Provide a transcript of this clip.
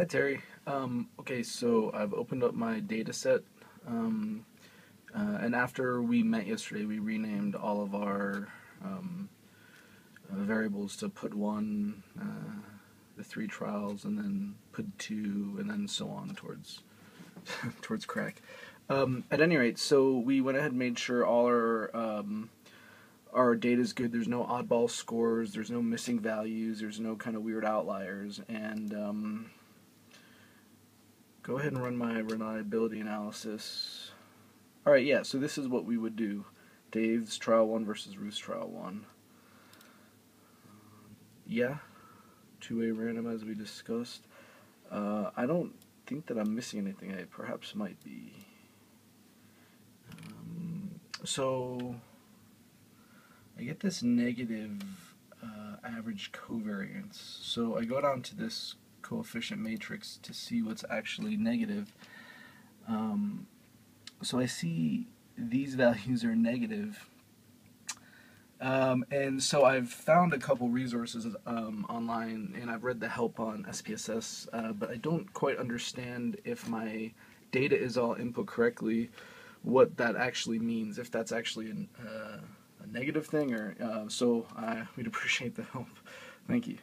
Hi Terry. Um, okay, so I've opened up my data set, um, uh, and after we met yesterday, we renamed all of our um, uh, variables to put one, uh, the three trials, and then put two, and then so on towards towards crack. Um, at any rate, so we went ahead and made sure all our um, our data is good. There's no oddball scores. There's no missing values. There's no kind of weird outliers. And um, go ahead and run my reliability analysis. All right, yeah. So this is what we would do: Dave's trial one versus Ruth's trial one. Yeah, two-way random as we discussed. Uh, I don't think that I'm missing anything. I perhaps might be. Um, so I get this negative uh, average covariance. So I go down to this coefficient matrix to see what's actually negative. Um, so I see these values are negative. Um, and so I've found a couple resources um, online and I've read the help on SPSS, uh, but I don't quite understand if my data is all input correctly, what that actually means, if that's actually an, uh, a negative thing or uh, so. We'd appreciate the help. Thank you.